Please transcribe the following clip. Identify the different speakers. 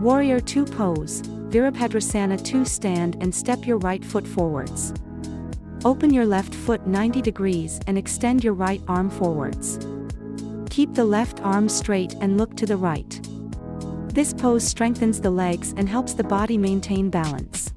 Speaker 1: Warrior 2 pose, Virabhadrasana 2 stand and step your right foot forwards. Open your left foot 90 degrees and extend your right arm forwards. Keep the left arm straight and look to the right. This pose strengthens the legs and helps the body maintain balance.